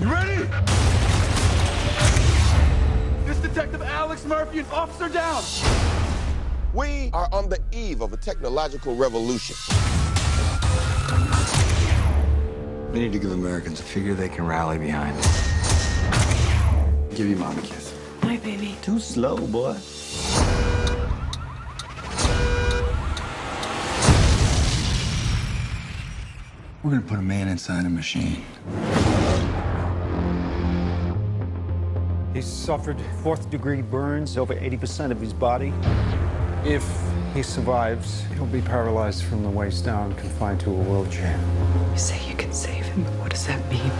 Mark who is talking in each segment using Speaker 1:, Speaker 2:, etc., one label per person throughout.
Speaker 1: You ready? This Detective Alex Murphy is Officer down.
Speaker 2: We are on the eve of a technological revolution.
Speaker 3: We need to give Americans a figure they can rally behind. Give your mom a kiss.
Speaker 4: Hi, baby.
Speaker 3: Too slow, boy. We're gonna put a man inside a machine.
Speaker 5: He suffered fourth degree burns over 80% of his body. If he survives, he'll be paralyzed from the waist down, confined to a wheelchair.
Speaker 4: You say you can save him, but what does that mean?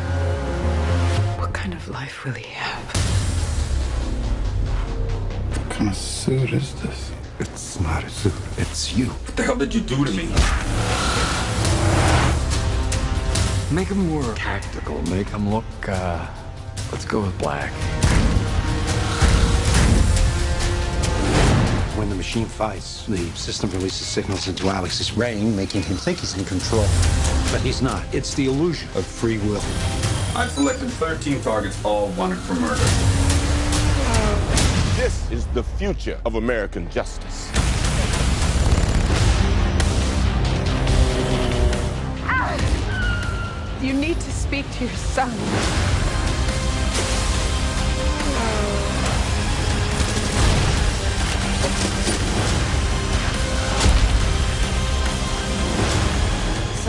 Speaker 4: What kind of life will he have?
Speaker 3: What kind of suit is this?
Speaker 6: It's not a suit. It's you.
Speaker 1: What the hell did you do to me?
Speaker 3: Make him more tactical. Make him look, uh, let's go with black.
Speaker 6: The machine fights, the system releases signals into Alex's brain, making him think he's in control. But he's not. It's the illusion of free will.
Speaker 1: I've selected 13 targets, all wanted for murder.
Speaker 2: This is the future of American justice.
Speaker 4: You need to speak to your son.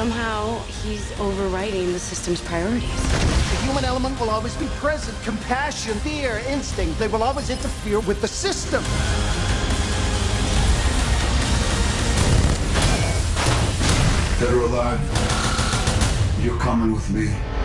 Speaker 7: Somehow, he's overriding the system's priorities.
Speaker 8: The human element will always be present. Compassion, fear, instinct, they will always interfere with the system.
Speaker 3: Dead or alive, you're coming with me.